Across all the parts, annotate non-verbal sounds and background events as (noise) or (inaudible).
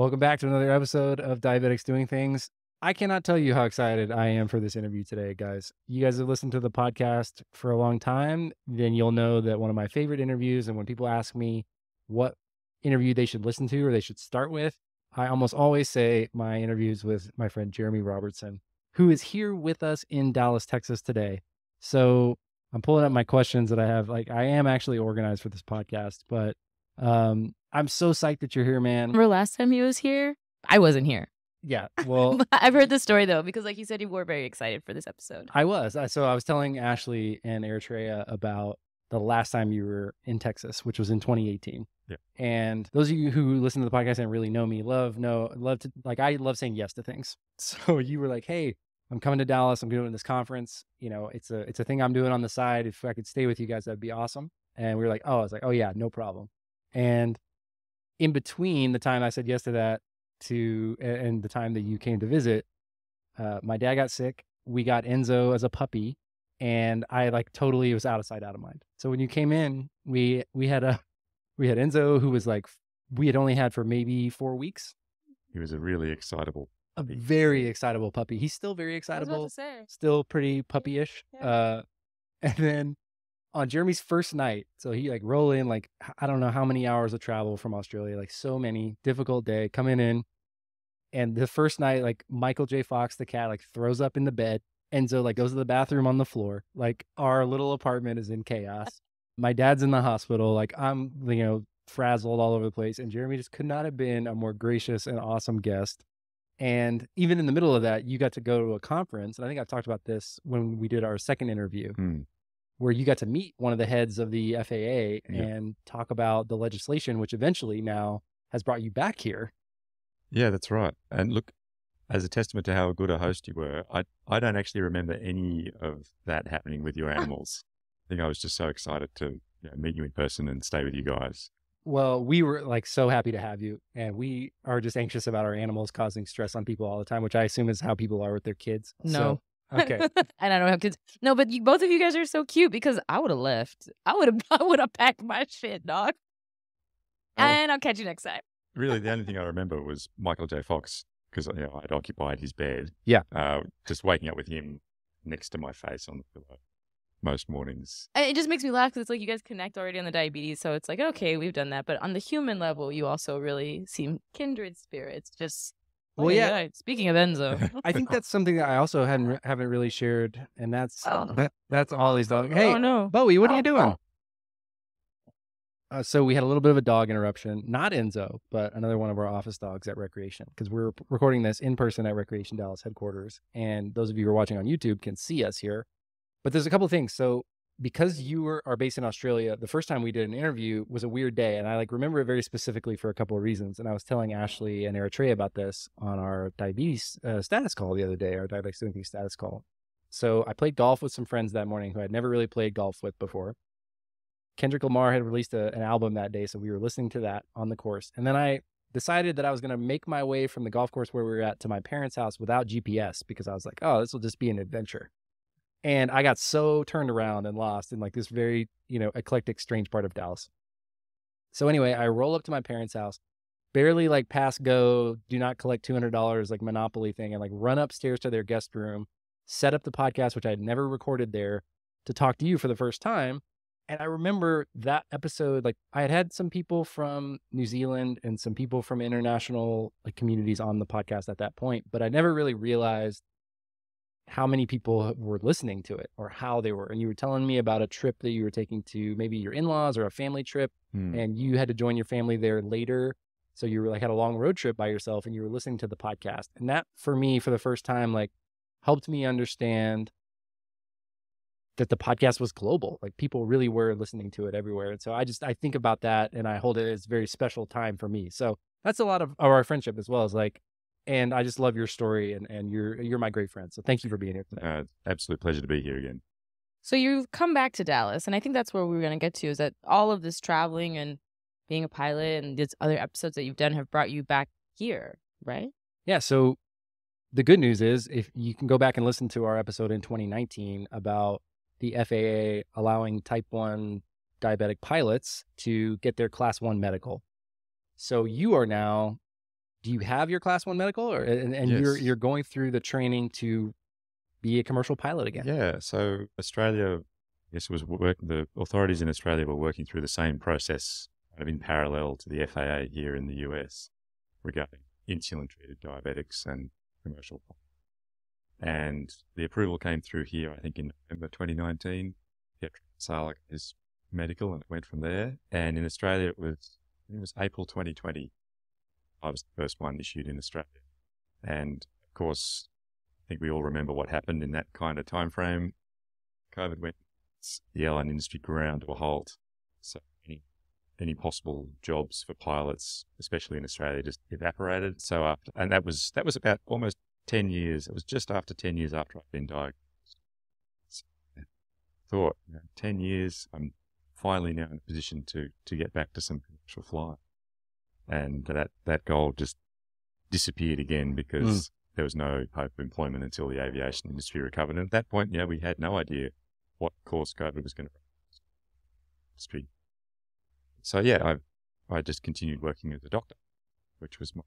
Welcome back to another episode of Diabetics Doing Things. I cannot tell you how excited I am for this interview today, guys. You guys have listened to the podcast for a long time, then you'll know that one of my favorite interviews, and when people ask me what interview they should listen to or they should start with, I almost always say my interviews with my friend Jeremy Robertson, who is here with us in Dallas, Texas today. So I'm pulling up my questions that I have. Like, I am actually organized for this podcast, but um, I'm so psyched that you're here, man. Remember last time he was here? I wasn't here. Yeah. (laughs) Well, I've heard the story though, because like you said, you were very excited for this episode. I was. I- So I was telling Ashley and Eritrea about the last time you were in Texas, which was in 2018. Yeah. And those of you who listen to the podcast and really know me, love know love to like I love saying yes to things. (laughs) So you were like, "Hey, I'm coming to Dallas. I'm doing this conference. You know, it's a it's a thing I'm doing on the side. If I could stay with you guys, that'd be awesome." And we were like, "Oh, I was like, oh yeah, no problem." And in between the time I said yes to that to and the time that you came to visit, uh, my dad got sick. We got Enzo as a puppy, and I like totally was out of sight, out of mind. So when you came in, we we had a (laughs) we had Enzo who was like we had only had for maybe four weeks. He was a really excitable. A puppy. very excitable puppy. He's still very I was about excitable, to say. still pretty puppyish. Yeah. Uh, (laughs) and then on Jeremy's first night, so he like roll in like I don't know how many hours of travel from Australia, like so many difficult day coming in. And the first night, like Michael J. Fox, the cat, like throws up in the bed. Enzo like goes to the bathroom on the floor. Like our little apartment is in chaos. My dad's in the hospital. Like I'm, you know, frazzled all over the place. And Jeremy just could not have been a more gracious and awesome guest. And even in the middle of that, you got to go to a conference. And I think I talked about this when we did our second interview, Hmm. Where you got to meet one of the heads of the FAA Yeah. and talk about the legislation, which eventually now has brought you back here. Yeah, that's right. And look, as a testament to how good a host you were, I I don't actually remember any of that happening with your ah. animals. I think I was just so excited to you know, meet you in person and stay with you guys. Well, we were like so happy to have you, and we are just anxious about our animals causing stress on people all the time, which I assume is how people are with their kids. No. So, okay. (laughs) and I don't have kids. No, but you, both of you guys are so cute because I would have left. I would have. (laughs) I would have packed my shit, dog. Oh. And I'll catch you next time. Really, the only thing I remember was Michael J. Fox because you know, I'd occupied his bed. Yeah. Uh, just waking up with him next to my face on the pillow most mornings. And it just makes me laugh because it's like you guys connect already on the diabetes, so it's like okay, we've done that. But on the human level, you also really seem kindred spirits. Just Well, Ay, yeah. ay. Speaking of Enzo, (laughs) I think that's something that I also hadn't re- haven't really shared, and that's Oh. that, that's Ollie's dog. Hey, oh no, Bowie, what are you doing? Uh, so we had a little bit of a dog interruption. Not Enzo, but another one of our office dogs at Recreation, because we're recording this in person at Recreation Dallas headquarters. And those of you who are watching on YouTube can see us here. But there's a couple of things. So because you were, are based in Australia, the first time we did an interview was a weird day, and I like remember it very specifically for a couple of reasons. And I was telling Ashley and Eritrea about this on our diabetes uh, status call the other day, our diabetes status call. So I played golf with some friends that morning who I'd never really played golf with before. Kendrick Lamar had released a, an album that day, so we were listening to that on the course. And then I decided that I was going to make my way from the golf course where we were at to my parents' house without GPS because I was like, oh, this will just be an adventure. And I got so turned around and lost in like this very, you know, eclectic, strange part of Dallas. So anyway, I roll up to my parents' house, barely like pass go, do not collect $200 like Monopoly thing, and like run upstairs to their guest room, set up the podcast, which I had never recorded there, to talk to you for the first time. And I remember that episode, like I had had some people from New Zealand and some people from international like communities on the podcast at that point, but I never really realized how many people were listening to it or how they were. And you were telling me about a trip that you were taking to maybe your in-laws or a family trip Hmm. and you had to join your family there later. So you were like had a long road trip by yourself and you were listening to the podcast. And that for me for the first time like helped me understand that the podcast was global. Like people really were listening to it everywhere. And so I just I think about that and I hold it as a very special time for me. So that's a lot of, of our friendship as well as like and I just love your story and, and you're you're my great friend. So thank you for being here today. Uh, absolute pleasure to be here again. So you've come back to Dallas, and I think that's where we were going to get to is that all of this traveling and being a pilot and these other episodes that you've done have brought you back here, right? Yeah. So the good news is if you can go back and listen to our episode in 2019 about the FAA allowing type 1 diabetic pilots to get their class 1 medical. So you are now do you have your class one medical or and, and you're you're going through the training to be a commercial pilot again? Yeah. So Australia, yes, was work. The authorities in Australia were working through the same process, kind of in parallel to the FAA here in the US, regarding insulin-treated diabetics and commercial. And the approval came through here, I think, in November 2019. Pietro Sala is medical, and it went from there. And in Australia, it was it was April 2020. I was the first one issued in Australia, and of course, I think we all remember what happened in that kind of time frame. COVID went, the airline industry ground to a halt. So any, any possible jobs for pilots, especially in Australia, just evaporated. So after, and that was, that was about almost 10 years. It was just after 10 years after I'd been diagnosed. Thought, you know, 10 years, I'm finally now in a position to, to get back to some commercial flying. And that, that goal just disappeared again because hmm. there was no hope of employment until the aviation industry recovered. And at that point, yeah, we had no idea what course COVID was going to industry. So yeah, I I just continued working as a doctor, which was my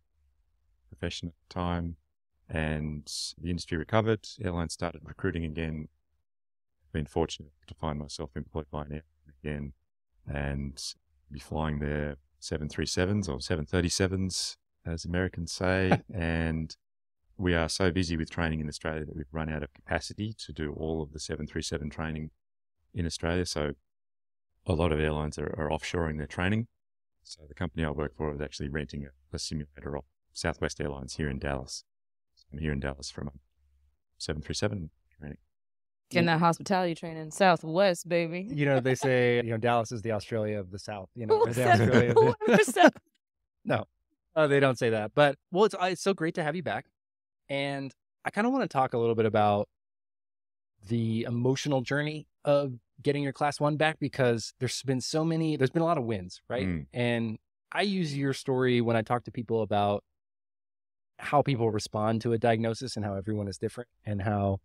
profession at the time. And the industry recovered. Airlines started recruiting again. Been fortunate to find myself employed by an airline again, and be flying their 737s or 737s, as Americans say. (laughs) and we are so busy with training in Australia that we've run out of capacity to do all of the 737 training in Australia. So a lot of airlines are, are offshoring their training. So the company I work for is actually renting a, a simulator off Southwest Airlines here in Dallas. So I'm here in Dallas from 737 training. Getting that hospitality training, Southwest, baby. You know, they say, you know, Dallas is the Australia of the South, you know, the Australia of the- (laughs) No, uh, they don't say that. But well, it's it's so great to have you back, and I kind of want to talk a little bit about the emotional journey of getting your class one back because there's been so many. There's been a lot of wins, right? Mm. And I use your story when I talk to people about how people respond to a diagnosis and how everyone is different and how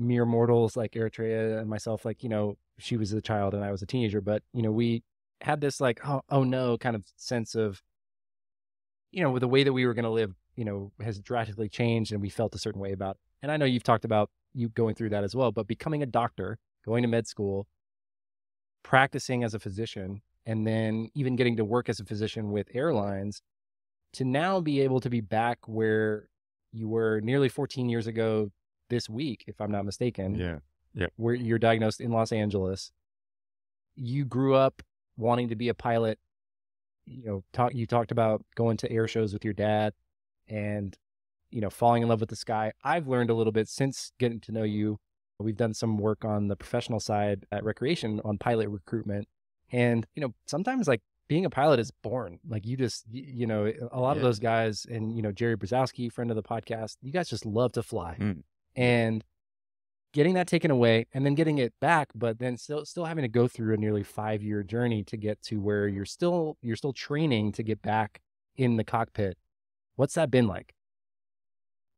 mere mortals like Eritrea and myself, like, you know, she was a child and I was a teenager, but, you know, we had this like, oh, oh no, kind of sense of, you know, the way that we were going to live, you know, has drastically changed and we felt a certain way about it. And I know you've talked about you going through that as well, but becoming a doctor, going to med school, practicing as a physician, and then even getting to work as a physician with airlines to now be able to be back where you were nearly 14 years ago this week, if I'm not mistaken Yeah. Yeah. where you're diagnosed in Los Angeles. You grew up wanting to be a pilot. You know, talk, you talked about going to air shows with your dad and, you know, falling in love with the sky. I've learned a little bit since getting to know you. We've done some work on the professional side at recreation on pilot recruitment. And, you know, sometimes like being a pilot is born. Like you just, you know, a lot of those guys and, you know, Jerry Brzezowski, friend of the podcast, you guys just love to fly. Mm. And getting that taken away and then getting it back, but then still still having to go through a nearly five year journey to get to where you're still you're still training to get back in the cockpit. What's that been like?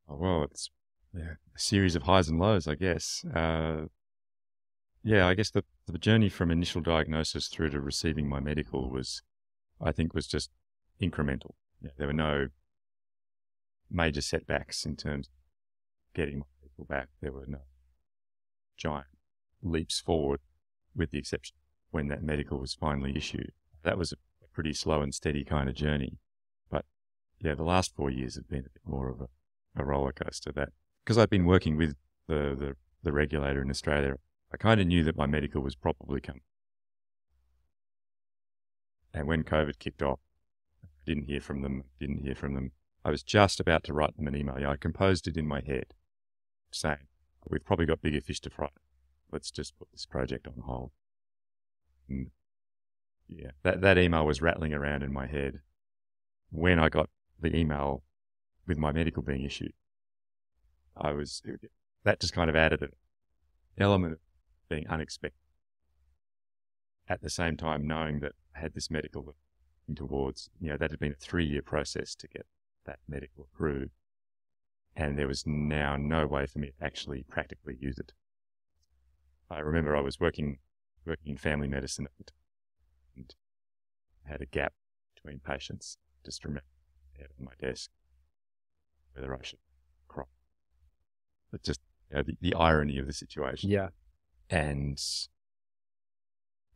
Oh, well, it's yeah, a series of highs and lows, I guess. Uh, yeah, I guess the, the journey from initial diagnosis through to receiving my medical was, I think, was just incremental. Yeah, there were no major setbacks in terms of getting back. There were no giant leaps forward, with the exception when that medical was finally issued. That was a pretty slow and steady kind of journey. But yeah, the last four years have been a bit more of a a roller coaster that because I've been working with the, the, the regulator in Australia, I kind of knew that my medical was probably coming. And when COVID kicked off, I didn't hear from them, didn't hear from them. I was just about to write them an email. I composed it in my head saying, we've probably got bigger fish to fry. Let's just put this project on hold. And yeah, that, that email was rattling around in my head when I got the email with my medical being issued. I was, that just kind of added an element of being unexpected. At the same time, knowing that I had this medical towards, you know, that had been a three year process to get that medical approved. And there was now no way for me to actually practically use it. I remember I was working, working in family medicine at the time and had a gap between patients. Just remember on my desk whether I should cry. But just you know, the, the irony of the situation. Yeah. And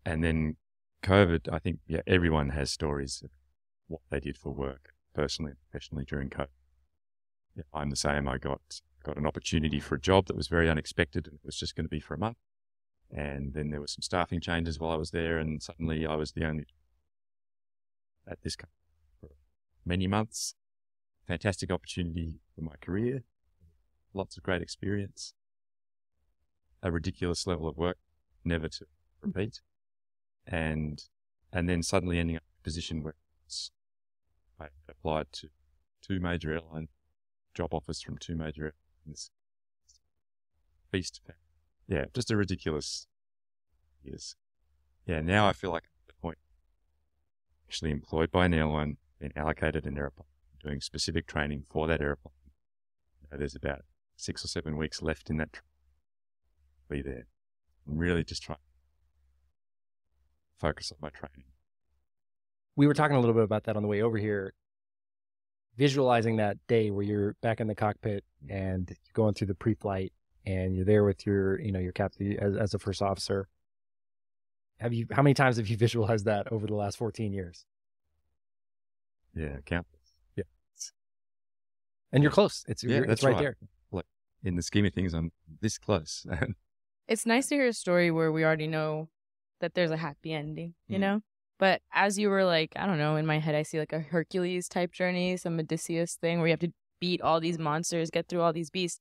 and then COVID, I think yeah, everyone has stories of what they did for work, personally and professionally during COVID. Yeah, I'm the same. I got got an opportunity for a job that was very unexpected and it was just going to be for a month. And then there were some staffing changes while I was there, and suddenly I was the only at this company for many months. Fantastic opportunity for my career, lots of great experience, a ridiculous level of work, never to repeat, and and then suddenly ending up in a position where I applied to two major airline job offers from two major. Feast, yeah, just a ridiculous years. Yeah, now I feel like at the point actually employed by an airline, being allocated an airplane, doing specific training for that airplane. There's about six or seven weeks left in that. Tra- be there. I'm really just trying to focus on my training. We were talking a little bit about that on the way over here. Visualizing that day where you're back in the cockpit and you're going through the pre-flight and you're there with your, you know, your captain as, as a first officer. Have you? How many times have you (laughs) visualized that over the last 14 years? Yeah, countless. Yeah. And you're close. It's Yeah, it's that's right, right. there. In the scheme of things, I'm this close. (laughs) It's nice to hear a story where we already know that there's a happy ending, you Mm. know? But as you were like, I don't know, in my head, I see like a Hercules type journey, some Odysseus thing where you have to beat all these monsters, get through all these beasts.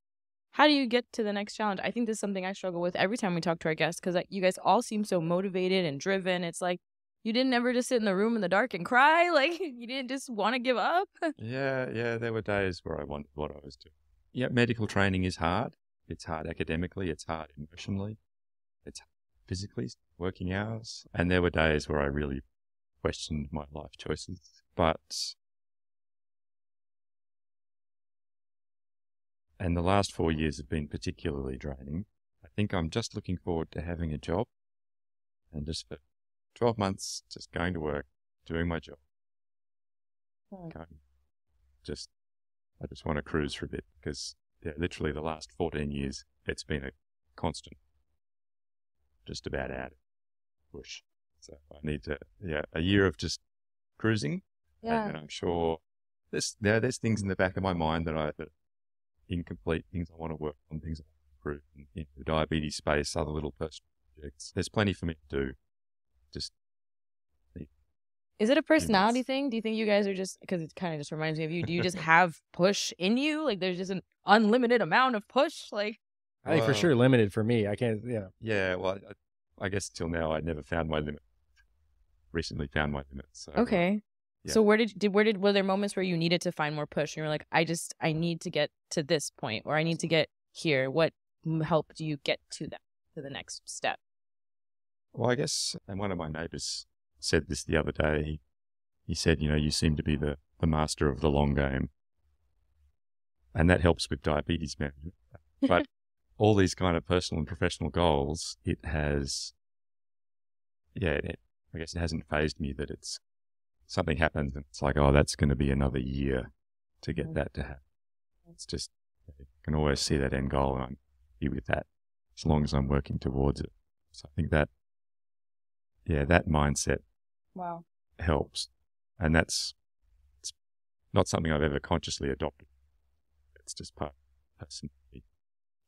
How do you get to the next challenge? I think this is something I struggle with every time we talk to our guests because like, you guys all seem so motivated and driven. It's like you didn't ever just sit in the room in the dark and cry. (laughs) Like you didn't just want to give up. (laughs) Yeah, yeah, there were days where I wondered what I was doing. Yeah, medical training is hard. It's hard academically, it's hard emotionally, it's physically, working hours. And there were days where I really questioned my life choices. But, and the last four years have been particularly draining. I think I'm just looking forward to having a job and just for 12 months, just going to work, doing my job Hmm. going. Just, I just want to cruise for a bit because yeah, literally the last 14 years, it's been a constant, just about out of push. So I need to, yeah, a year of just cruising. And, and I'm sure there's, there, there's things in the back of my mind that I, that incomplete things I want to work on, things I want to improve in, in the diabetes space, other little personal projects. There's plenty for me to do. Just Is it a personality Yes. thing? Do you think you guys are just because it kind of just reminds me of you? Do you just (laughs) have push in you? Like there's just an unlimited amount of push? Like I think for sure limited for me. I can't, you know. Yeah, well, I, I guess till now I never found my limit. Recently found my limit. So uh, okay. yeah. So where did did where did were there moments where you needed to find more push and you were like, I just I need to get to this point or I need to get here. What helped you get to that to the next step? Well, I guess, and one of my neighbours said this the other day. He, he said, you know, you seem to be the, the master of the long game. And that helps with diabetes management. But all these kind of personal and professional goals, it has, yeah, it, I guess it hasn't phased me that it's something happens and it's like, oh, that's going to be another year to get Mm. that to happen. It's just, you can always see that end goal and I'm happy with that as long as I'm working towards it. So I think that, yeah, that mindset Wow. helps. And that's it's not something I've ever consciously adopted. It's just part of personality.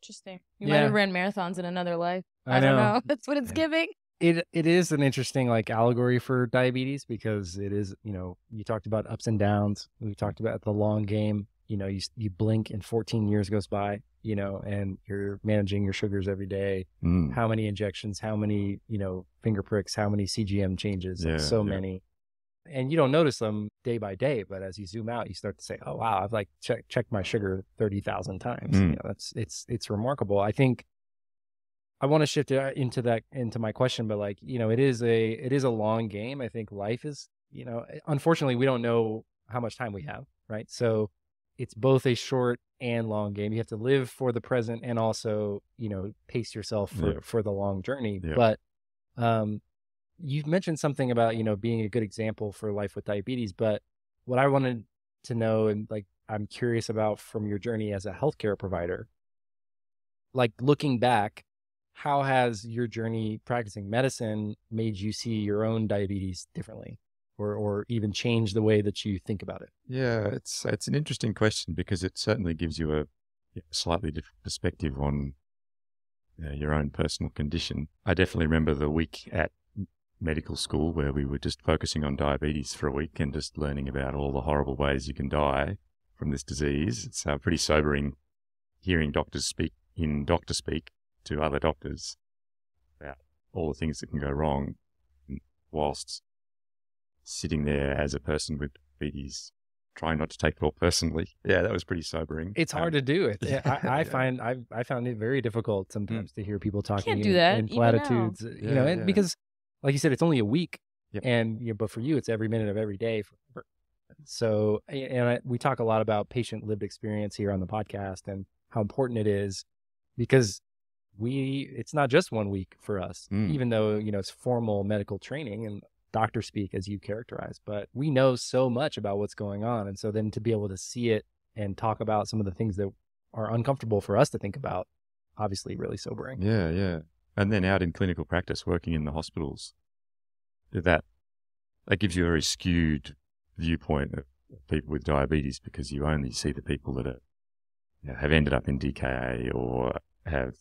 Interesting. You might Yeah. have ran marathons in another life. I I, don't know. know. (laughs) That's what it's Yeah. giving. it it is an interesting like allegory for diabetes because it is you know you talked about ups and downs we talked about the long game you know you you blink and 14 years goes by you know and you're managing your sugars every day Mm. how many injections how many you know finger pricks how many cgm changes like Yeah, so yeah. many and you don't notice them day by day but as you zoom out you start to say oh wow i've like check, checked my sugar 30,000 times Mm. you know that's it's it's remarkable i think I want to shift into that into my question, but like you know, it is a it is a long game. I think life is you know, unfortunately, we don't know how much time we have, right? So it's both a short and long game. You have to live for the present and also you know pace yourself for Yeah. for the long journey. Yeah. But um, you've mentioned something about you know being a good example for life with diabetes, but what I wanted to know and like I'm curious about from your journey as a healthcare provider. Like looking back, how has your journey practicing medicine made you see your own diabetes differently or or even change the way that you think about it? Yeah, it's it's an interesting question because it certainly gives you a slightly different perspective on uh, your own personal condition. I definitely remember the week at medical school where we were just focusing on diabetes for a week and just learning about all the horrible ways you can die from this disease. It's uh, pretty sobering hearing doctors speak in doctor speak to other doctors about all the things that can go wrong whilst sitting there as a person with diabetes trying not to take it all personally. Yeah, that was pretty sobering. It's hard Um, to do it. (laughs) yeah, I, I yeah. find I I found it very difficult sometimes to hear people talking can't do in, that, in even now. platitudes. You know, Yeah, and because like you said, it's only a week, Yep. and you know, but for you, it's every minute of every day. forever. So, and I, we talk a lot about patient lived experience here on the podcast and how important it is because we it's not just one week for us, Mm. even though you know it's formal medical training and doctor speak as you characterize, but we know so much about what's going on, and so then to be able to see it and talk about some of the things that are uncomfortable for us to think about, obviously, really sobering. Yeah, yeah. And then out in clinical practice, working in the hospitals, that that gives you a very skewed viewpoint of people with diabetes because you only see the people that are, you know, have ended up in DKA or have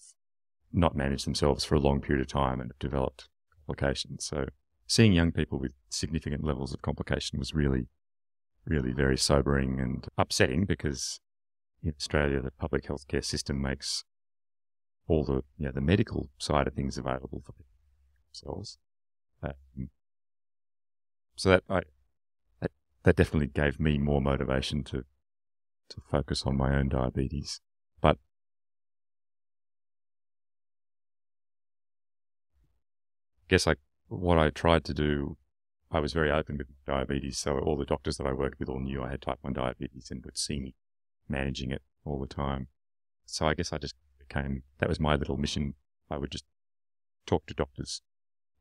not managed themselves for a long period of time and have developed complications. So seeing young people with significant levels of complication was really, really very sobering and upsetting because in Australia, the public healthcare system makes all the you know, the medical side of things available for themselves. Um, so that I that, that definitely gave me more motivation to to focus on my own diabetes. But I guess like what I tried to do, I was very open with diabetes, so all the doctors that I worked with all knew I had type one diabetes and would see me managing it all the time. So I guess I just became that was my little mission. I would just talk to doctors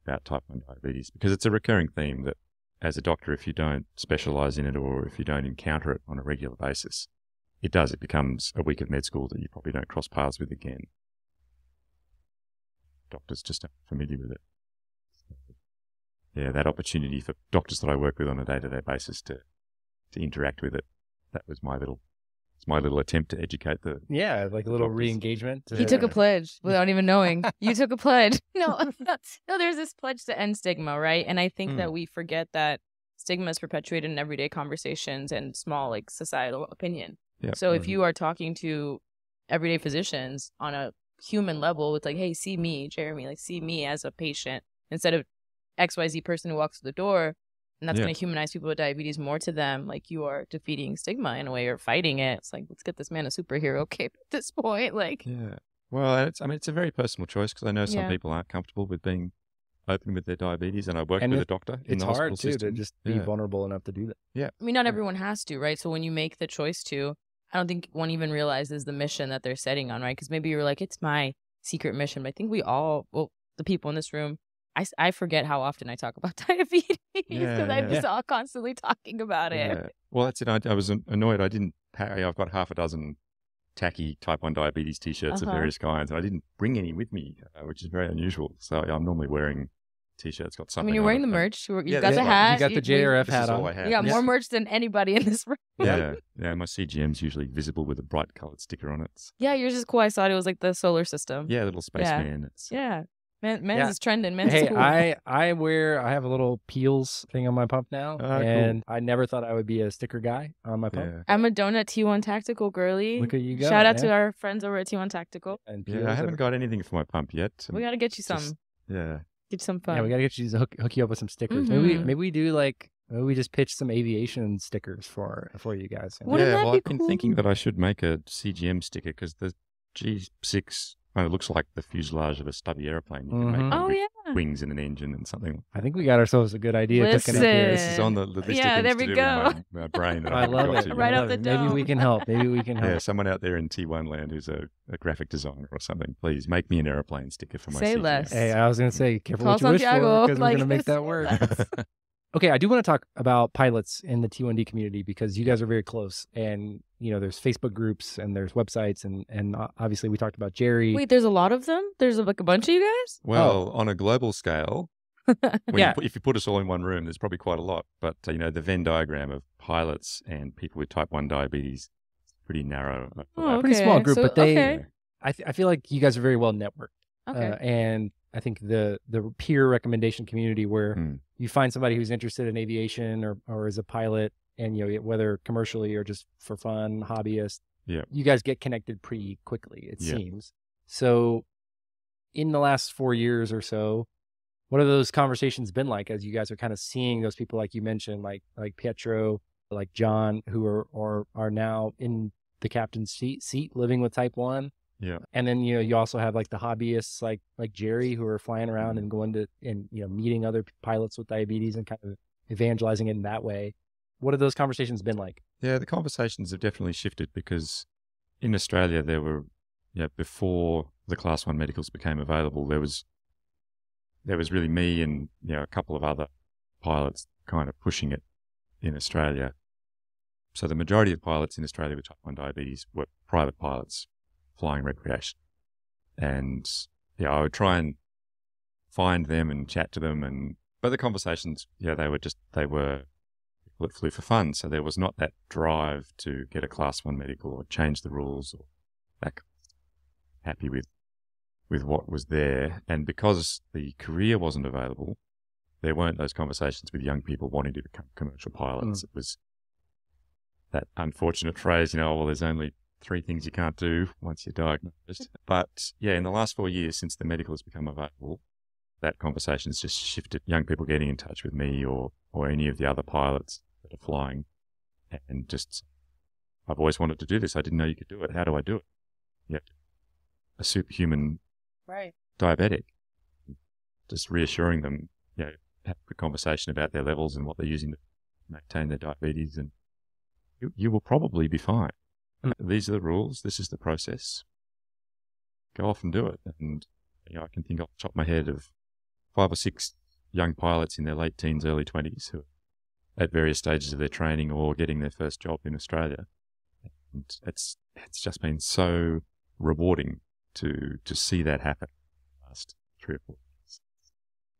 about type 1 diabetes because it's a recurring theme that as a doctor, if you don't specialize in it or if you don't encounter it on a regular basis, it does. It becomes a week of med school that you probably don't cross paths with again. Doctors just aren't familiar with it. Yeah, that opportunity for doctors that I work with on a day to day basis to, to interact with it, that was my little, it's my little attempt to educate the, Yeah, like a little Doctors. re-engagement. He took a pledge (laughs) without even knowing. You took a pledge. (laughs) No, (laughs) no, there's this pledge to end stigma, right? And I think Mm. that we forget that stigma is perpetuated in everyday conversations and small, like, societal opinion. yeah. So if Mhm. you are talking to everyday physicians on a human level, it's like, hey, see me, Jeremy, like, see me as a patient instead of XYZ person who walks through the door. And that's Yeah. going to humanize people with diabetes more to them. Like, you are defeating stigma in a way or fighting it. It's like, let's get this man a superhero (laughs) cape at this point. Like, Yeah. Well, it's, I mean, it's a very personal choice because I know some Yeah. people aren't comfortable with being open with their diabetes, and I work And with it- a doctor in It's the hospital hard too system. to just be Yeah. vulnerable enough to do that. Yeah, I mean, not Yeah. everyone has to, right? So when you make the choice to, I don't think one even realizes the mission that they're setting on, right? Because maybe you're like, it's my secret mission. But I think we all, well, the people in this room, I, I forget how often I talk about (laughs) diabetes because Yeah, I'm just all constantly talking about it. Yeah. Well, that's it. I, I was annoyed. I didn't. I've got half a dozen tacky type one diabetes T-shirts Uh-huh. of various kinds, and I didn't bring any with me, uh, which is very unusual. So I'm normally wearing T-shirts got something I mean, you're wearing the merch. You, you Yeah, got the right. hat. you got the JDRF This hat on. You got Yeah. more merch than anybody in this (laughs) room. Yeah, yeah. My CGM's usually visible with a bright coloured sticker on it. Yeah, yours is cool. I saw it. It was like the solar system. yeah, little spaceman. It's Yeah. Man, men's Yeah. is trending. Men's hey, cool. I I wear I have a little peels thing on my pump now, cool. and I never thought I would be a sticker guy on my pump. yeah. I'm a donut T1 Tactical girly. Look at you go! Shout out man. to our friends over at T1 Tactical. and Yeah, I haven't and- got anything for my pump yet. We got to get you some. Just- Yeah, Get some fun. Yeah, we gotta get you hook, hook you up with some stickers. Maybe we, Mhm. maybe we do like maybe we just pitch some aviation stickers for for you guys. Wouldn't yeah. that well, be I've been cool? thinking that I should make a CGM sticker because the G6 well, it looks like the fuselage of a stubby airplane. You can make one oh with yeah. wings and an engine and something. I think we got ourselves a good idea cooking up here. This is on the, the list Yeah, of there things we to do go. in my, (laughs) my brain. That I, I love it. to Right love out the it. Maybe we can help. Maybe we can (laughs) help. Yeah, someone out there in T1 land who's a, a graphic designer or something, please make me an airplane sticker for my Say CGM. less. Hey, I was gonna say, careful Call what you wish for because like, we're gonna make that work. (laughs) less. Okay, I do want to talk about pilots in the T1D community because you guys are very close, and you know there's Facebook groups and there's websites, and and obviously we talked about Jerry. Wait, there's a lot of them. There's like a bunch of you guys. Well, on a global scale, (laughs) when Yeah. you put, if you put us all in one room, there's probably quite a lot. But uh, you know, the Venn diagram of pilots and people with type one diabetes is pretty narrow. uh, Oh, pretty small group, So- but they, okay. I th- I feel like you guys are very well networked, Okay. uh, and I think the the peer recommendation community where Mm. you find somebody who's interested in aviation or or as a pilot, and you know whether commercially or just for fun, hobbyist. Yeah. you guys get connected pretty quickly. It Yeah. seems so. In the last four years or so, what have those conversations been like as you guys are kind of seeing those people like you mentioned, like like Pietro, like John, who are or are now in the captain's seat seat living with type one. Yeah. And then you know you also have like the hobbyists like like Jerry who are flying Mm-hmm. around and going to and you know meeting other pilots with diabetes and kind of evangelizing it in that way. What have those conversations been like? Yeah, the conversations have definitely shifted because in Australia there were, you know, before the class one medicals became available, there was there was really me and you know a couple of other pilots kind of pushing it in Australia. So the majority of pilots in Australia with type one diabetes were private pilots flying recreation, and yeah, I would try and find them and chat to them, and but the conversations, yeah, they were just they were people that flew for fun. So there was not that drive to get a class one medical or change the rules or that. kind of stuff. Happy with with what was there, and because the career wasn't available, there weren't those conversations with young people wanting to become commercial pilots. Mm. It was that unfortunate phrase, you know, well, there's only three things you can't do once you're diagnosed. But yeah, in the last four years since the medical has become available, that conversation has just shifted. Young people getting in touch with me or or any of the other pilots that are flying, and just I've always wanted to do this. I didn't know you could do it. How do I do it? Yeah, a superhuman right. diabetic. Just reassuring them, you know, have a conversation about their levels and what they're using to maintain their diabetes, and you, you will probably be fine. These are the rules. This is the process. Go off and do it. And you know, I can think off the top of my head of five or six young pilots in their late teens, early twenties who are at various stages of their training or getting their first job in Australia. And it's it's just been so rewarding to to see that happen last three or four years.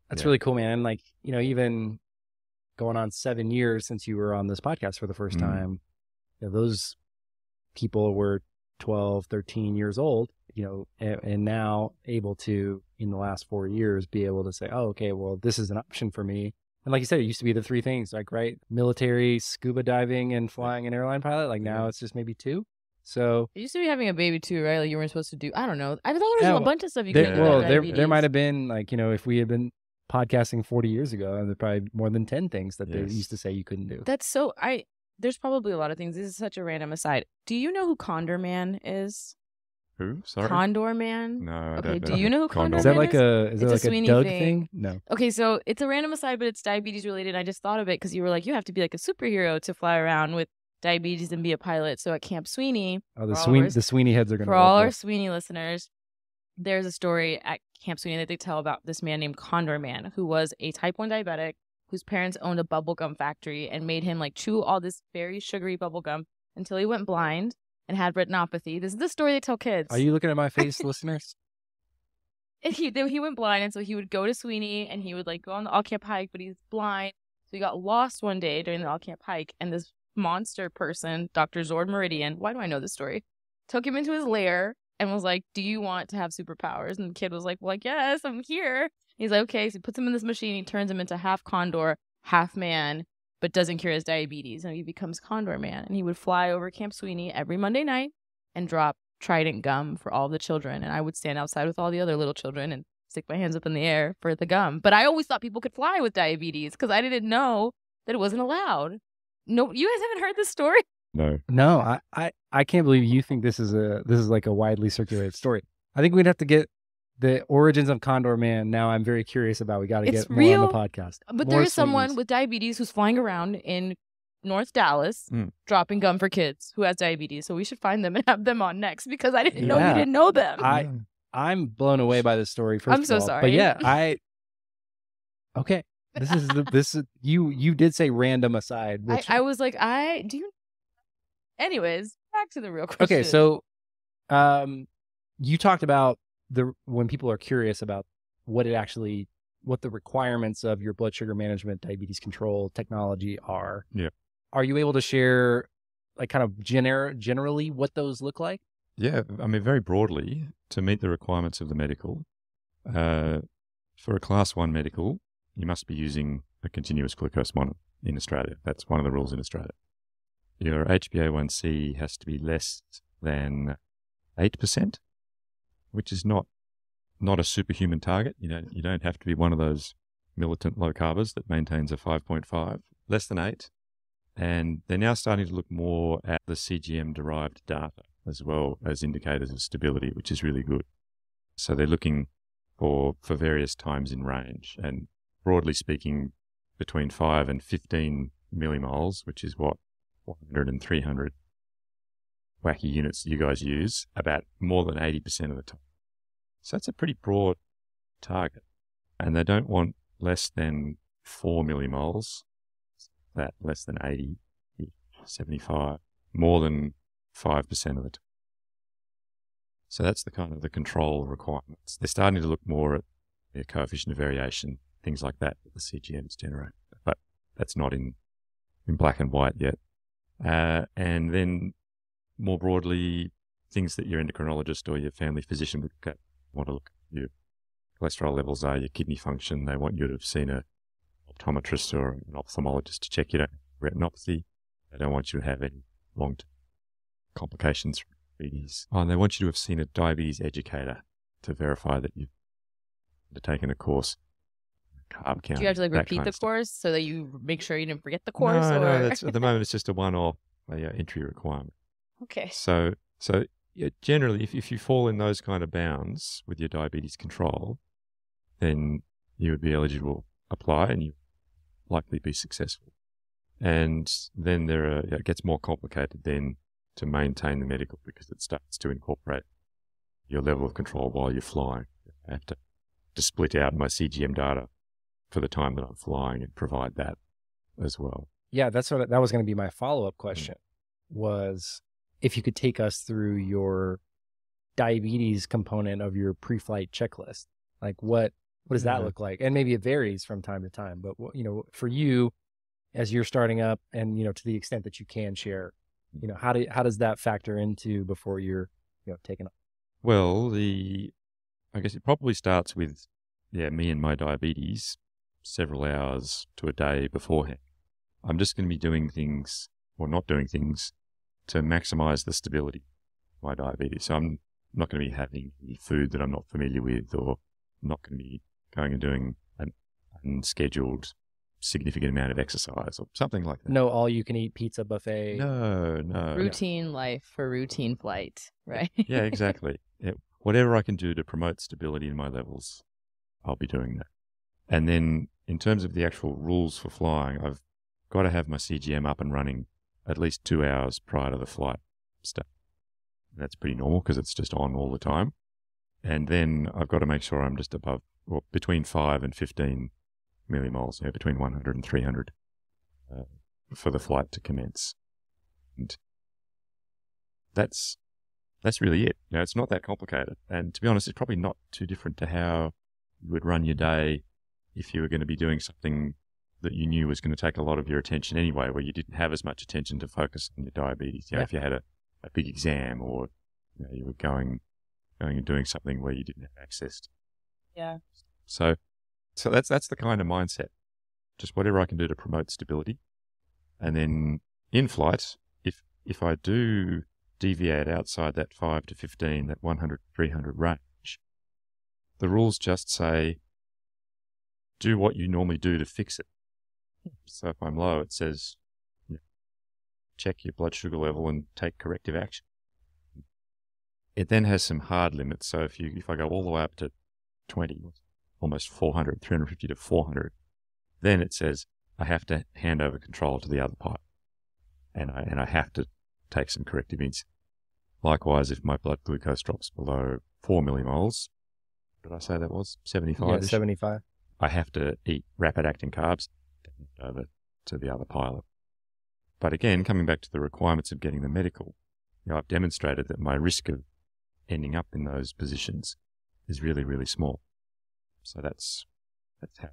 That's Yeah. really cool, man. And like, you know, even going on seven years since you were on this podcast for the first Mm. time, you know, those people were 12, 13 years old, you know, and, and now able to, in the last four years, be able to say, oh, okay, well, this is an option for me. And like you said, it used to be the three things, like, right? Military, scuba diving, and flying an airline pilot. Like now mm-hmm. it's just maybe two. So it used to be having a baby too, right? Like you weren't supposed to do. I don't know. I thought there was Yeah, a bunch of stuff you there, couldn't do. well, there, there might have been like, you know, if we had been podcasting 40 years ago, there's probably more than 10 things that they used to say you couldn't do. That's so. I there's probably a lot of things. This is such a random aside. Do you know who Condor Man is? Who? Sorry. Condor Man. no. I Okay, don't do you know who Condor Condor Is that Man like is? a is It's a that like a, Sweeney Todd thing. thing? No. Okay, so it's a random aside, but it's diabetes related. I just thought of it because you were like, you have to be like a superhero to fly around with diabetes and be a pilot. So at Camp Sweeney, Oh, the For all Sweeney ours- the Sweeney heads are going to for all our Sweeney listeners, there's a story at Camp Sweeney that they tell about this man named Condor Man, who was a type 1 diabetic whose parents owned a bubblegum factory and made him like chew all this very sugary bubblegum until he went blind and had retinopathy. This is the story they tell kids. Are you looking at my (laughs) face, listeners? And he he went blind, and so he would go to Sweeney and he would like go on the all camp hike, but he's blind. So he got lost one day during the all camp hike, and this monster person, Dr. Zord Meridian, why do I know this story? Took him into his lair and was like, "Do you want to have superpowers?" And the kid was like, "Well, like, yes, I'm here." He's like, "Okay." So he puts him in this machine. He turns him into half condor, half man, but doesn't cure his diabetes, and he becomes Condor Man. And he would fly over Camp Sweeney every Monday night and drop Trident gum for all the children, and I would stand outside with all the other little children and stick my hands up in the air for the gum. But I always thought people could fly with diabetes because I didn't know that it wasn't allowed. No, you guys haven't heard this story. No. No, I, I I can't believe you think this is a this is like a widely circulated story. I think we'd have to get the origins of Condor Man. Now I'm very curious about. We got to It's get more on the podcast. But More there is someone Sweenies. with diabetes who's flying around in North Dallas Mm. dropping gum for kids who has diabetes. So we should find them and have them on next because I didn't know you didn't know them. I I'm blown away by this story. 1st I'm of so all. sorry. but yeah, (laughs) I okay. This is the this is you you did say random aside. I, I was like, I do. You... Anyways, back to the real question. okay, so um, you talked about the when people are curious about what it actually what the requirements of your blood sugar management diabetes control technology are. Yeah. Are you able to share like kind of gener- generally what those look like? Yeah, I mean, very broadly, to meet the requirements of the medical, uh, for a class one medical, you must be using a continuous glucose monitor in Australia. That's one of the rules in Australia. Your HbA1c has to be less than 8%, which is not not a superhuman target. You don't, you don't have to be one of those militant low carbers that maintains a 5.5, less than 8. And they're now starting to look more at the CGM derived data as well as indicators of stability, which is really good. So they're looking for, for various times in range and broadly speaking, between 5 and 15 millimoles, which is what 100 and 300 wacky units you guys use, about more than 80% of the time. So that's a pretty broad target. And they don't want less than 4 millimoles, that less than 80, 75, more than 5% of it. So that's the kind of the control requirements. They're starting to look more at the coefficient of variation, things like that that the CGMs generate. But that's not in, in black and white yet. Uh, and then more broadly, things that your endocrinologist or your family physician would look at, want to look at your cholesterol levels are, your kidney function. They want you to have seen a optometrist or an ophthalmologist to check you don't have retinopathy. They don't want you to have any long complications from diabetes. Oh, and they want you to have seen a diabetes educator to verify that you've undertaken a course. Carb count. do you have to like repeat the course so that you make sure you didn't forget the course? No, or... no, that's, at the moment it's just a one-off uh, entry requirement. Okay. So, so yeah, generally, if, if you fall in those kind of bounds with your diabetes control, then you would be eligible to apply and you likely be successful. And then there are, it gets more complicated then to maintain the medical because it starts to incorporate your level of control while you're flying. I have to, to split out my CGM data for the time that I'm flying and provide that as well. Yeah, that's what that was going to be my follow Mm. up question. Was if you could take us through your diabetes component of your pre-flight checklist, like what what does that Yeah. look like? And maybe it varies from time to time, but what, you know, for you, as you're starting up, and you know, to the extent that you can share, you know, how do how does that factor into before you're you know taking off? Well, the I guess it probably starts with yeah, me and my diabetes several hours to a day beforehand. I'm just going to be doing things or not doing things to maximize the stability of my diabetes. So I'm not going to be having any food that I'm not familiar with or not going to be going and doing an unscheduled significant amount of exercise or something like that. No, all you can eat pizza buffet. No, no. Routine life for routine flight, right? (laughs) yeah, exactly. Yeah, whatever I can do to promote stability in my levels, I'll be doing that. And then in terms of the actual rules for flying, I've got to have my CGM up and running at least two hours prior to the flight start. That's pretty normal because it's just on all the time. And then I've got to make sure I'm just above, well, between 5 and 15 millimoles, you know, between 100 and 300 uh, for the flight to commence. And that's that's really it. You know, it's not that complicated. And to be honest, it's probably not too different to how you would run your day if you were going to be doing something that you knew was going to take a lot of your attention anyway, where you didn't have as much attention to focus on your diabetes. You know, Yeah. if you had a, a big exam or you, know, you were going going and doing something where you didn't have access. To. Yeah. So, so that's that's the kind of mindset. Just whatever I can do to promote stability, and then in flight, if if I do deviate outside that 5 to 15, that 100, 300 range, the rules just say do what you normally do to fix it. So if I'm low, it says you know, check your blood sugar level and take corrective action. It then has some hard limits. So if you if I go all the way up to 20, almost 400, 350 to 400, then it says I have to hand over control to the other pipe, and I and I have to take some corrective ins. Likewise, if my blood glucose drops below four millimoles, did I say that was seventy Yeah, seventy five. I have to eat rapid acting carbs over to the other pilot. But again, coming back to the requirements of getting the medical, you know, I've demonstrated that my risk of ending up in those positions is really, really small. So that's that's how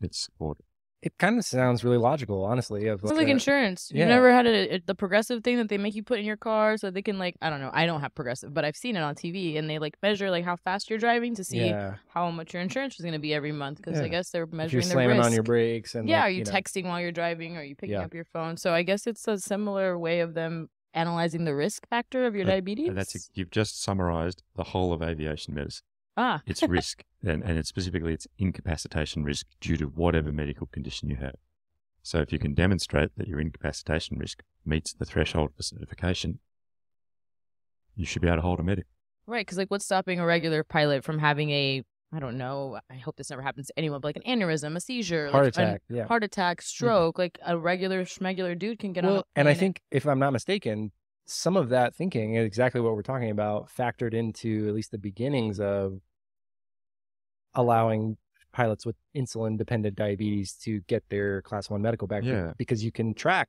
it's supported. It kind of sounds really logical, honestly. Of It's like uh, insurance. You've yeah. never had a, a- the progressive thing that they make you put in your car so they can like I don't know. I don't have progressive, but I've seen it on TV and they like measure like how fast you're driving to see yeah. how much your insurance is going to be every month because I guess they're If you're measuring the slamming risk. on your brakes and yeah, like, are you, know, texting while you're driving? Are you picking Yeah. up your phone? So I guess it's a similar way of them analyzing the risk factor of your That- diabetes. And that's you've just summarized the whole of aviation medicine. Ah, It's risk, and, and it's specifically it's incapacitation risk due to whatever medical condition you have. So if you can demonstrate that your incapacitation risk meets the threshold for certification, you should be able to hold a medical. right. Because like, what's stopping a regular pilot from having a I don't know. I hope this never happens to anyone, but like an aneurysm, a seizure, heart like an- attack. Yeah. heart attack, stroke. Like a regular schmegular dude can get on. a well, and I think if I'm not mistaken, some of that thinking is exactly what we're talking about factored into at least the beginnings of allowing pilots with insulin dependent diabetes to get their class one medical back Yeah. because you can track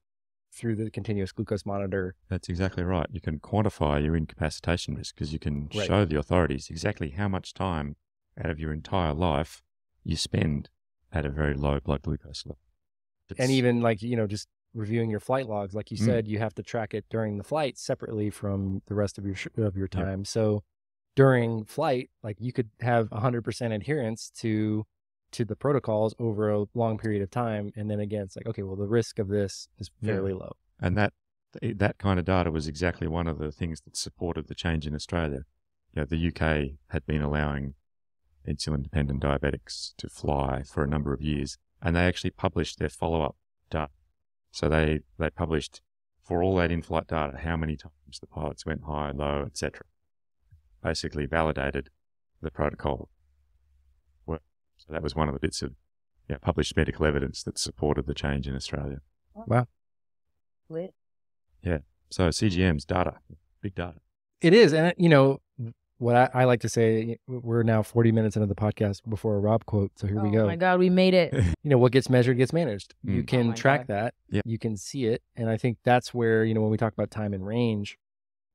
through the continuous glucose monitor. That's exactly right. You can quantify your incapacitation risk because you can Right. show the authorities exactly how much time out of your entire life you spend at a very low blood glucose level. and even like you know just reviewing your flight logs like you Mm. said you have to track it during the flight separately from the rest of your sh- of your Yeah. time so during flight like you could have 100% adherence to to the protocols over a long period of time and then again it's like okay well the risk of this is Yeah. fairly low And that that kind of data was exactly one of the things that supported the change in Australia. You know, the UK had been allowing insulin dependent diabetics to fly for a number of years, and they actually published their follow up data. So they they published for all that in flight data how many times the pilots went high, low, etc. Basically validated the protocol. work. So that was one of the bits of yeah, published medical evidence that supported the change in Australia. Wow. Lit. Yeah. So CGM's data, big data. it is and you know what I, I like to say we're now 40 minutes into the podcast before a rob quote so here oh we go Oh my god, we made it. (laughs) you know what gets measured gets managed you Mm. Oh can my track God. that Yeah. you can see it and i think that's where you know when we talk about time and range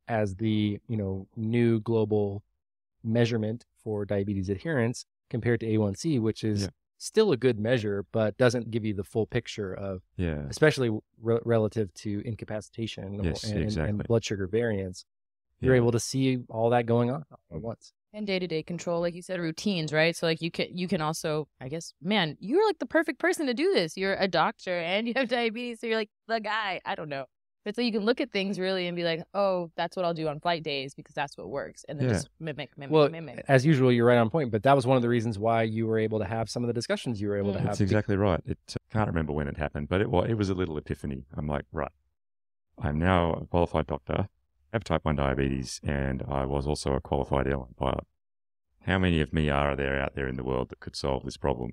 as the you know new global measurement for diabetes adherence compared to a1c which is Yeah. still a good measure but doesn't give you the full picture of Yeah. especially re- relative to incapacitation Yes, and, and exactly. blood sugar variance you're Yeah. able to see all that going on at once and day to day control, like you said, routines, right? So like you can you can also, I guess, man, you're like the perfect person to do this. You're a doctor and you have (laughs) diabetes, so you're like the guy. I don't know. But so you can look at things really and be like, oh, that's what I'll do on flight days because that's what works, and then Yeah. just mimic, mimic, well mimic. as usual you're right on point but that was one of the reasons why you were able to have some of the discussions you were able to Mm. have That's exactly right. It uh, can't remember when it happened, but it was it was a little epiphany. I'm like, right, I'm now a qualified doctor, have type one diabetes, and I was also a qualified airline pilot. How many of me are there out there in the world that could solve this problem?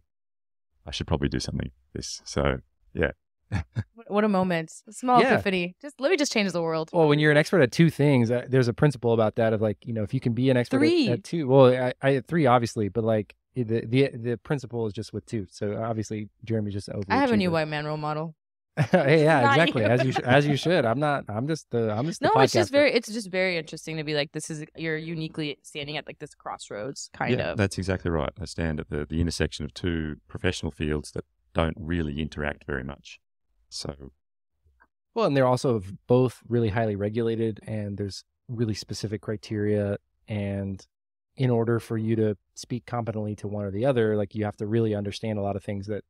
I should probably do something like this. So yeah. (laughs) What a moment! A small Yeah. epiphany. Just let me just change the world. Well, when you're an expert at two things, uh, there's a principle about that of like, you know, if you can be an expert at, Three. at two, well, I, I had three obviously, but like the the the principle is just with two. So obviously, Jeremy just over. I have a new white man role model. (laughs) hey, yeah, exactly. you. As you sh- as you should. I'm not. I'm just the. I'm just. No, the it's just very it's just very interesting to be like this is you're uniquely standing at like this crossroads kind yeah, of. that's exactly right. I stand at the, the intersection of two professional fields that don't really interact very much. So Well, and they're also both really highly regulated, and there's really specific criteria. And in order for you to speak competently to one or the other, like you have to really understand a lot of things that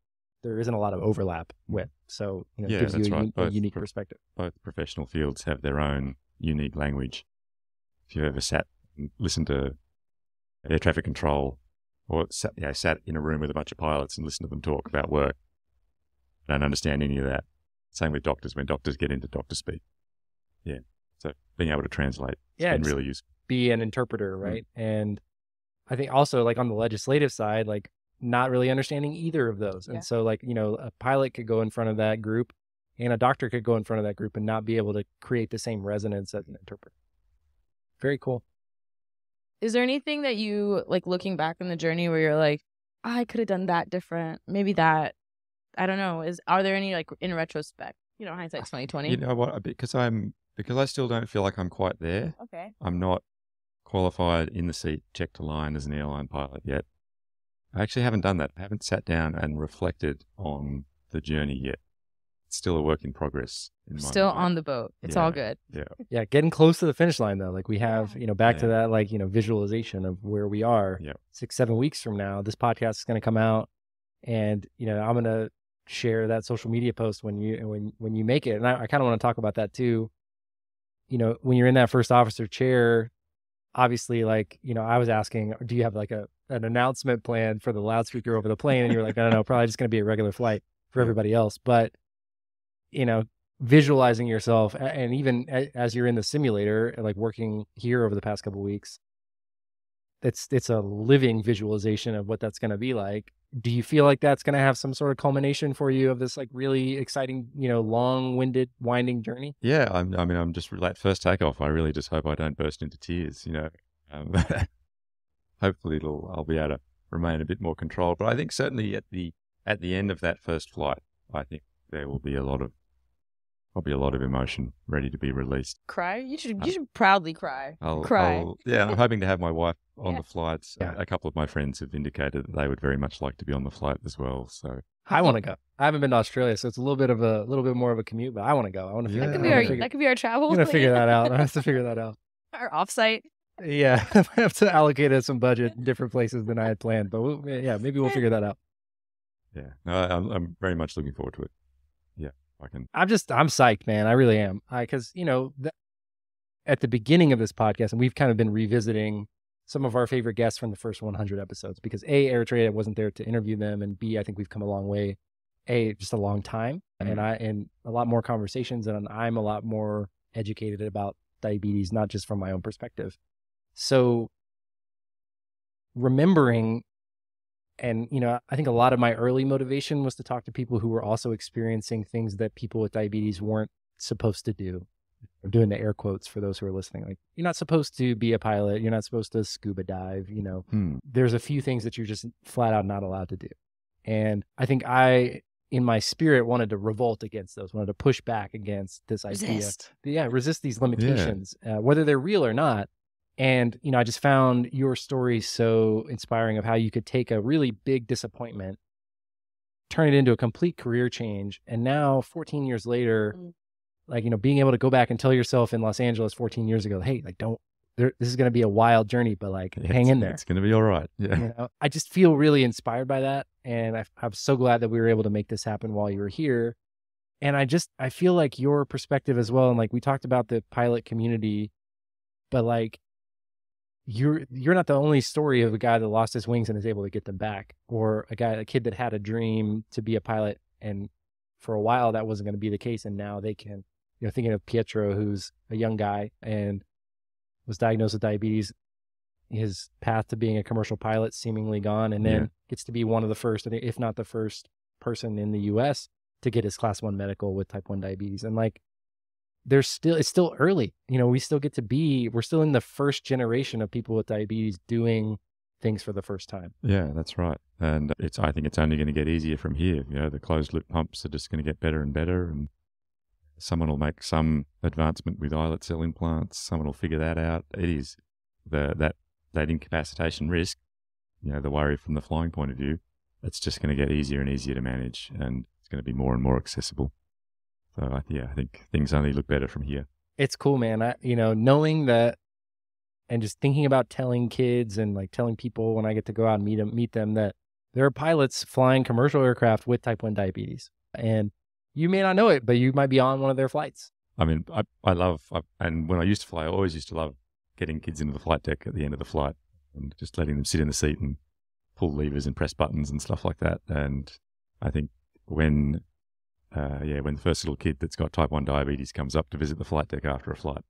there isn't a lot of overlap with. So you know, Yeah, it gives you a, right. un- a unique perspective. both professional fields have their own unique language. If you've ever sat and listened to air traffic control or sat, you know, sat in a room with a bunch of pilots and listened to them talk about work, don't understand any of that. Same with doctors when doctors get into doctor speak. Yeah. So being able to translate Yeah, has been really useful. be an interpreter, mm. right? And I think also like on the legislative side, like not really understanding either of those. Yeah. And so like, you know, a pilot could go in front of that group and a doctor could go in front of that group and not be able to create the same resonance as an interpreter. Very cool. Is there anything that you like looking back in the journey where you're like, I could have done that different. Maybe that. I don't know. Is are there any like in retrospect? You know, hindsight's twenty twenty. You know what? Because I'm because I still don't feel like I'm quite there. Okay. I'm not qualified in the seat, checked to line as an airline pilot yet. I actually haven't done that. I haven't sat down and reflected on the journey yet. It's still a work in progress. In Still mind. on the boat. It's all good. Yeah, Yeah. getting close to the finish line though. Like we have, you know, back to that like, you know, visualization of where we are. yeah. Six, seven weeks from now, this podcast is gonna come out and, you know, I'm gonna share that social media post when you when when you make it. And I, I kinda want to talk about that too. You know, when you're in that first officer chair, obviously like, you know, I was asking, do you have like a an announcement plan for the loudspeaker over the plane? And you're like, no, no, no, probably just gonna be a regular flight for everybody else. But you know, visualizing yourself and even as you're in the simulator like working here over the past couple weeks it's it's a living visualization of what that's going to be like do you feel like that's going to have some sort of culmination for you of this like really exciting you know long-winded winding journey Yeah, I'm, I mean, I'm just that first takeoff. I really just hope I don't burst into tears. You know, um, (laughs) hopefully it'll I'll be able to remain a bit more controlled. But I think certainly at the at the end of that first flight, I think there will be a lot of probably a lot of emotion ready to be released. Cry. You should. Uh, You should proudly cry. I'll, Cry. I'll- yeah, I'm hoping to have my wife (laughs) on Yeah. the flights. Yeah. A couple of my friends have indicated that they would very much like to be on the flight as well. So i want to go i haven't been to australia so it's a little bit of a little bit more of a commute but i want to go i want to Yeah, That figure, could be our. figure, That could be our travel. i'm gonna figure that out i have to figure that (laughs) out Our offsite. Yeah (laughs) i have to allocate it some budget in different places than i had planned but we'll, yeah maybe we'll figure that out yeah, no, I'm, I'm very much looking forward to it. Yeah, I can. I'm just I'm psyched, man. I really am. I because you know th- at the beginning of this podcast, and we've kind of been revisiting some of our favorite guests from the first 100 episodes because a Eritrea wasn't there to interview them, and b I think we've come a long way. A just a long time, and Mhm. I and a lot more conversations, and I'm a lot more educated about diabetes, not just from my own perspective. So remembering and you know i think a lot of my early motivation was to talk to people who were also experiencing things that people with diabetes weren't supposed to do. I'm doing the air quotes for those who are listening like you're not supposed to be a pilot. You're not supposed to scuba dive you know? Hmm. there's a few things that you're just flat out not allowed to do. And i think i in my spirit wanted to revolt against those wanted to push back against this idea Resist. yeah resist these limitations uh, whether they're real or not and you know i just found your story so inspiring of how you could take a really big disappointment turn it into a complete career change and now 14 years later Mm. like you know being able to go back and tell yourself in los angeles 14 years ago hey like don't there, this is going to be a wild journey but like Yeah, hang in there It's going to be all right. Yeah. you know i just feel really inspired by that and I, i'm so glad that we were able to make this happen while you were here and i just i feel like your perspective as well and like we talked about the pilot community but like you're you're not the only story of a guy that lost his wings and is able to get them back or a guy a kid that had a dream to be a pilot and for a while that wasn't going to be the case and now they can you know thinking of pietro who's a young guy and was diagnosed with diabetes his path to being a commercial pilot seemingly gone and then Yeah. gets to be one of the first if not the first person in the US to get his class 1 medical with type 1 diabetes and like there's still it's still early you know we still get to be we're still in the first generation of people with diabetes doing things for the first time Yeah, that's right. And it's I think it's only going to get easier from here. You know, the closed loop pumps are just going to get better and better and someone will make some advancement with islet cell implants, someone will figure that out. It is the that that incapacitation risk, you know, the worry from the flying point of view, it's just going to get easier and easier to manage and it's going to be more and more accessible. So I, yeah, I think things only look better from here. it's cool man I, you know knowing that and just thinking about telling kids and like telling people when i get to go out and meet them meet them that there are pilots flying commercial aircraft with type 1 diabetes and you may not know it but you might be on one of their flights I mean, I, I love, I, and when I used to fly, I always used to love getting kids into the flight deck at the end of the flight and just letting them sit in the seat and pull levers and press buttons and stuff like that. And I think when, uh, yeah, when the first little kid that's got type 1 diabetes comes up to visit the flight deck after a flight,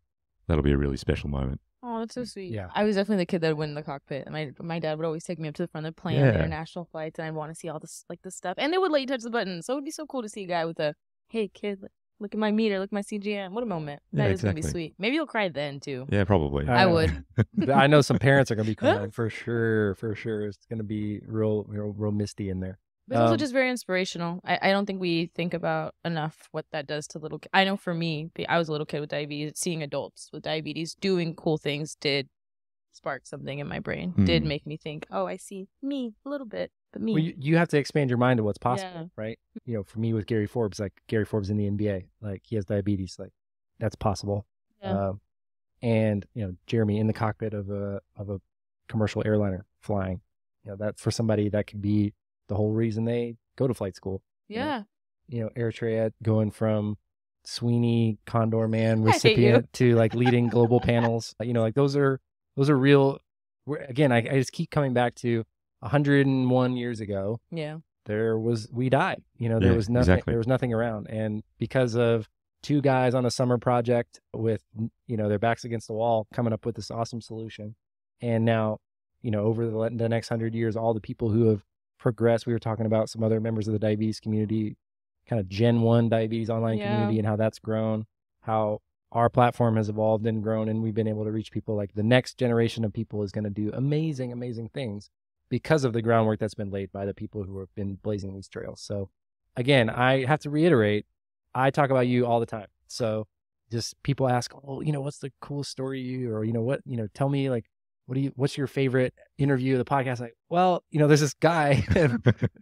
that'll be a really special moment. Oh, that's so sweet. Yeah. I was definitely the kid that would win the cockpit. My my dad would always take me up to the front of the plane, the Yeah. international flights, and I'd want to see all this like this stuff. And they would let you touch the button, so it would be so cool to see a guy with a hey kid, look at my meter, look at my CGM. What a moment. Yeah, That is gonna be sweet. Maybe you'll cry then too. Yeah, probably. I I would. (laughs) I know some parents are gonna be (laughs) crying for sure, for sure. It's gonna be real, real, real misty in there. But it's also Um, just very inspirational. I, I don't think we think about enough what that does to little. ki- I know for me, I was a little kid with diabetes. Seeing adults with diabetes doing cool things did spark something in my brain. Did Mm. make me think, oh, I see me a little bit, but me. Well, you, you have to expand your mind to what's possible, Yeah. right? You know, for me with Gary Forbes, like Gary Forbes in the NBA, like he has diabetes, like that's possible. Yeah. Um, and you know, Jeremy in the cockpit of a of a commercial airliner flying, you know, that for somebody that could be the whole reason they go to flight school. yeah. You know, Eritrea going from Sweeney Condor Man (laughs) I hate you. recipient to like leading global panels. (laughs) You know, like those are those are real. Again, I, I just keep coming back to 101 years ago Yeah. there was we died you know there Yeah, was nothing exactly. there was nothing around and because of two guys on a summer project with you know their backs against the wall coming up with this awesome solution and now you know over the, the next 100 years all the people who have progressed we were talking about some other members of the diabetes community kind of gen 1 diabetes online Yeah. community and how that's grown how our platform has evolved and grown and we've been able to reach people like the next generation of people is going to do amazing amazing things because of the groundwork that's been laid by the people who have been blazing these trails. So again, I have to reiterate, I talk about you all the time. So just people ask, "Oh, you know, what's the coolest story you or you know what, you know, tell me like what do you what's your favorite interview of the podcast?" Like, well, you know, there's this guy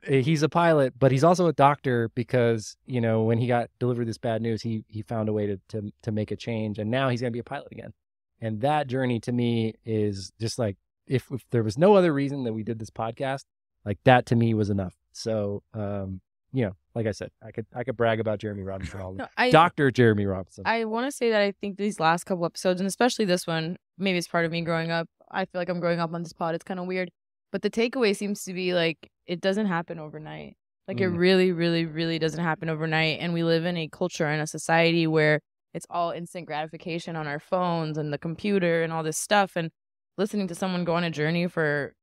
(laughs) he's a pilot, but he's also a doctor because, you know, when he got delivered this bad news, he he found a way to to to make a change and now he's going to be a pilot again. And that journey to me is just like if if there was no other reason that we did this podcast, like that to me was enough. So, um, you know, like I said, I could I could brag about Jeremy Robertson all the No, I Dr. Jeremy Robertson. I want to say that I think these last couple episodes, and especially this one, maybe it's part of me growing up. I feel like I'm growing up on this pod. It's kind of weird, but the takeaway seems to be like it doesn't happen overnight. Like it Mm. really, really, really doesn't happen overnight. And we live in a culture and a society where it's all instant gratification on our phones and the computer and all this stuff. And listening to someone go on a journey for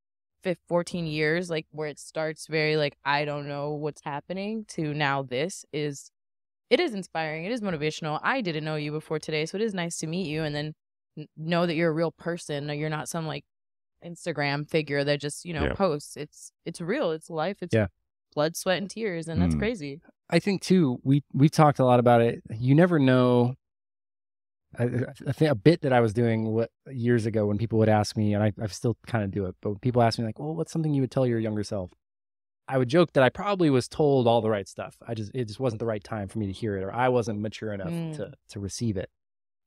fif- 14 years, like where it starts very like, I don't know what's happening to now this is it is inspiring. It is motivational. I didn't know you before today, so it is nice to meet you and then know that you're a real person. You're not some like Instagram figure that just you know Yeah. posts. It's it's real. It's life. It's Yeah. blood, sweat, and tears, and that's Mm. crazy. I think too, we we've talked a lot about it. You never know. I, I think a bit that I was doing what years ago when people would ask me, and I, I still kind of do it, but when people ask me like, "Well, what's something you would tell your younger self?" I would joke that I probably was told all the right stuff. I just it just wasn't the right time for me to hear it, or I wasn't mature enough Mm. to to receive it.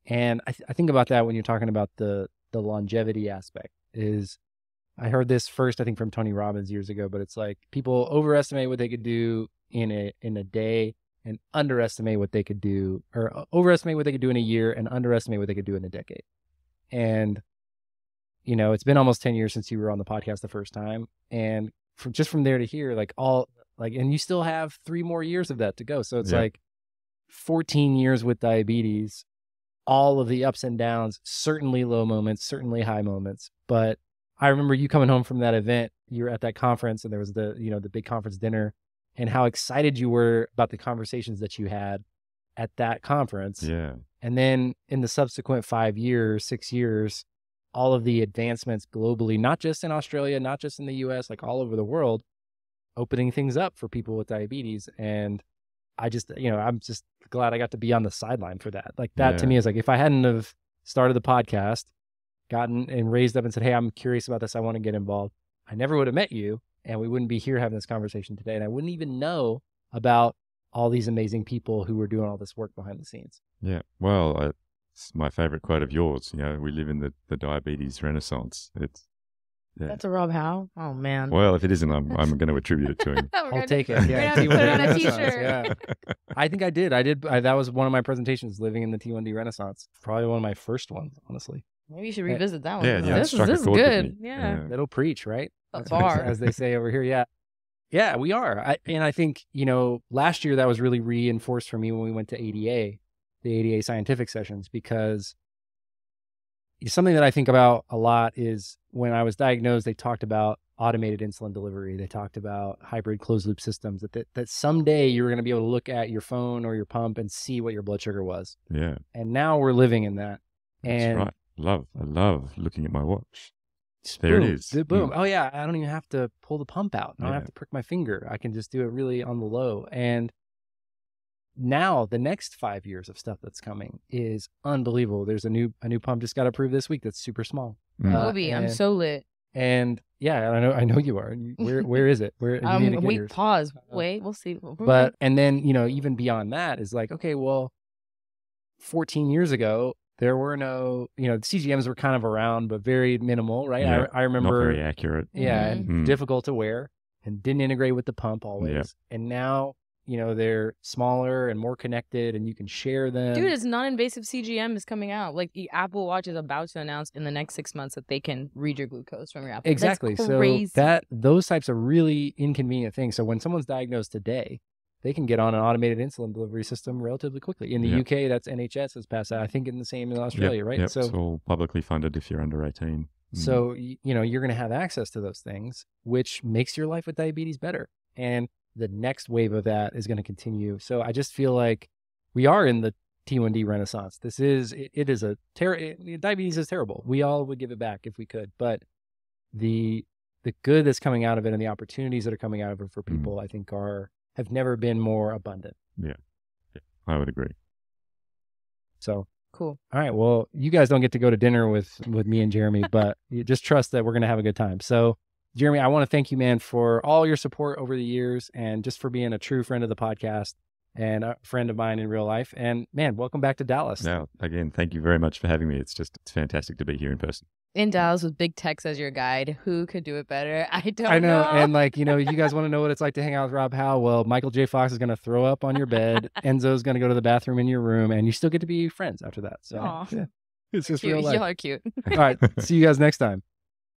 And I, th- I think about that when you're talking about the the longevity aspect. Is I heard this first, I think, from Tony Robbins years ago, but it's like people overestimate what they could do in a in a day and underestimate what they could do, or uh, overestimate what they could do in a year and underestimate what they could do in a decade. And you know, it's been almost ten years since you were on the podcast the first time, and from just from there to here, like all like, and you still have three more years of that to go. So it's Yeah. like fourteen years with diabetes, all of the ups and downs, certainly low moments, certainly high moments, but I remember you coming home from that event. You were at that conference, and there was the you know the big conference dinner, and how excited you were about the conversations that you had at that conference. yeah. And then in the subsequent five years, six years, all of the advancements globally, not just in Australia, not just in the U.S., like all over the world, opening things up for people with diabetes. And I just, you know, I'm just glad I got to be on the sideline for that. Like that to me is like if I hadn't have started the podcast, gotten and raised up and said, "Hey, I'm curious about this. I want to get involved." I never would have met you, and we wouldn't be here having this conversation today, and I wouldn't even know about all these amazing people who were doing all this work behind the scenes. Yeah. Well, uh, it's my favorite quote of yours. You know, we live in the, the diabetes renaissance. It's yeah. That's a Rob Howe. Oh man. well, if it isn't, I'm I'm going to attribute it to him. (laughs) I'll gonna- take it. we're Yeah, gonna have to put it on a T1D t-shirt. Renaissance, Yeah, (laughs) I think I did. I did. I, that was one of my presentations, living in the T1D Renaissance. Probably one of my first ones, honestly. Maybe you should revisit that one. Yeah, yeah, This is this is good. Yeah. Yeah. That'll preach, right? A That's what bar. as they say over here. Yeah, yeah, we are. I, and I think you know, last year that was really reinforced for me when we went to ADA, the ADA scientific sessions, because something that I think about a lot is when I was diagnosed, they talked about automated insulin delivery. They talked about hybrid closed loop systems that, that, that someday you're going to be able to look at your phone or your pump and see what your blood sugar was. Yeah. And now we're living in that. That's And right. Love. I love looking at my watch. There it boom, is. the- Boom. Mm. Oh yeah, I don't even have to pull the pump out. I don't have to prick my finger. I can just do it really on the low. And now the next five years of stuff that's coming is unbelievable. There's a new a new pump just got approved this week that's super small. Mm. Uh, Mobi, I'm so lit. And yeah, I know I know you are. Where (laughs) where is it? Where you Um, need to get wait, yours. pause. Wait, we'll see. But and then you know even beyond that is like okay, well, 14 years ago there were no you know the CGMs were kind of around but very minimal, right? Yeah, I I remember Not very accurate. yeah, and Mhm. difficult to wear and didn't integrate with the pump always. And now, you know, they're smaller and more connected and you can share them. Dude, it's non-invasive CGM is coming out. Like the Apple Watch is about to announce in the next six months that they can read your glucose from your Apple. That's exactly. So that those types of really inconvenient things. So when someone's diagnosed today, they can get on an automated insulin delivery system relatively quickly. In the Yeah. UK, that's NHS has passed that. I think in the same in Australia, Yep, right? Yep. So it's all publicly funded if you're under 18. Mm. So, you know, you're going to have access to those things, which makes your life with diabetes better. And the next wave of that is going to continue. So I just feel like we are in the T1D renaissance. This is, it, it is a ter- diabetes is terrible. We all would give it back if we could, but the, the good that's coming out of it and the opportunities that are coming out of it for Mhm. people, I think are, have never been more abundant. Yeah. I would agree. So cool. All right. Well, you guys don't get to go to dinner with with me and Jeremy, but you just trust that we're going to have a good time. So, Jeremy, I want to thank you, man, for all your support over the years and just for being a true friend of the podcast and a friend of mine in real life. And man, welcome back to Dallas. Now, again, thank you very much for having me. It's just it's fantastic to be here in person. In Dallas with Big Tex as your guide, who could do it better? (laughs) I don't I know, and like you know, you guys want to know what it's like to hang out with Rob Howe. Well, Michael J. Fox is going to throw up on your bed. (laughs) Enzo's going to go to the bathroom in your room, and you still get to be friends after that. So yeah, it's just cute. real life. Y'all are cute. All right, (laughs) see you guys next time.